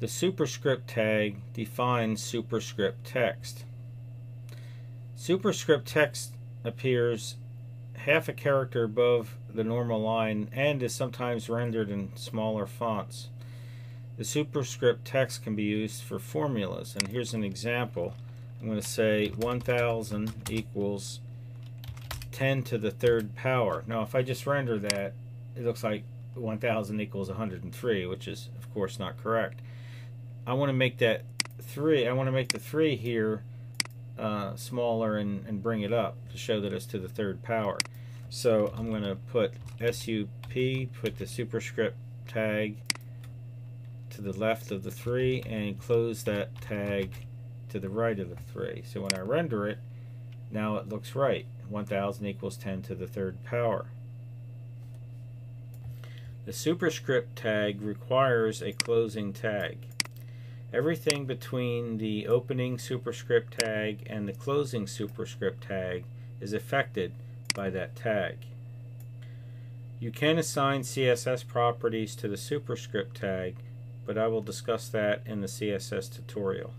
The superscript tag defines superscript text. Superscript text appears half a character above the normal line and is sometimes rendered in smaller fonts. The superscript text can be used for formulas and here's an example. I'm going to say 1000 equals 10 to the third power. Now if I just render that it looks like 1000 equals 103 which is of course not correct. I want to make that 3, I want to make the 3 here uh, smaller and, and bring it up to show that it's to the third power. So I'm going to put SUP, put the superscript tag to the left of the 3 and close that tag to the right of the 3. So when I render it, now it looks right. 1000 equals 10 to the third power. The superscript tag requires a closing tag. Everything between the opening superscript tag and the closing superscript tag is affected by that tag. You can assign CSS properties to the superscript tag, but I will discuss that in the CSS tutorial.